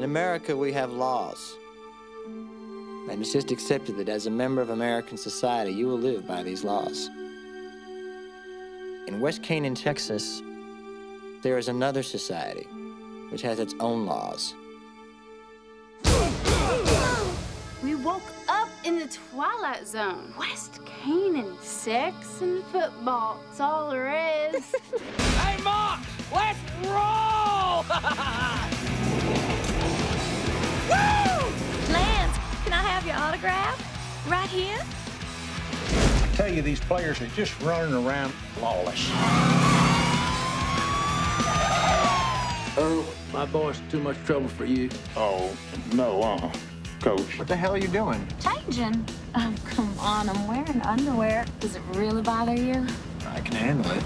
In America, we have laws. And it's just accepted that as a member of American society, you will live by these laws. In West Canaan, Texas, there is another society which has its own laws. We woke up in the Twilight Zone. West Canaan, sex and football. It's all there is. hey, Mark, let's roll! have your autograph? Right here? I tell you, these players are just running around flawless. Earl, my boy's too much trouble for you. Oh, no, uh Coach. What the hell are you doing? Changing. Oh, come on, I'm wearing underwear. Does it really bother you? I can handle it.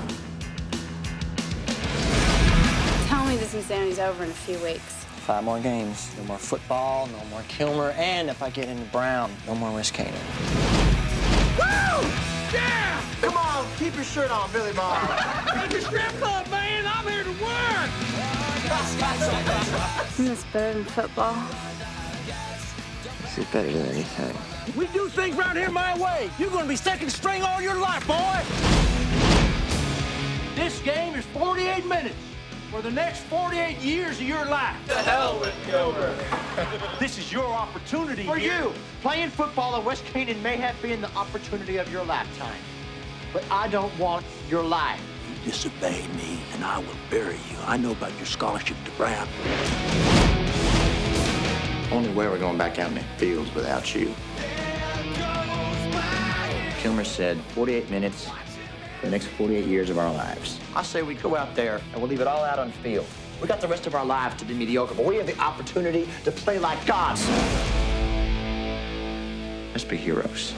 Tell me this insanity's over in a few weeks. Five more games. No more football, no more Kilmer, and if I get into Brown, no more West Canaan. Woo! Yeah! Come on, keep your shirt on, Billy Bob. it's a strip club, man. I'm here to work. Isn't this better than football? This is better than anything. We do things around here my way. You're going to be second string all your life, boy. This game is 48 minutes for the next 48 years of your life. The hell with Kilmer. this is your opportunity. For you, playing football at West Canaan may have been the opportunity of your lifetime. But I don't want your life. You disobey me, and I will bury you. I know about your scholarship to Brown. Only way we're going back out in the fields without you. Kilmer said 48 minutes for the next 48 years of our lives. I say we go out there and we'll leave it all out on the field. We got the rest of our lives to be mediocre, but we have the opportunity to play like gods. Let's be heroes.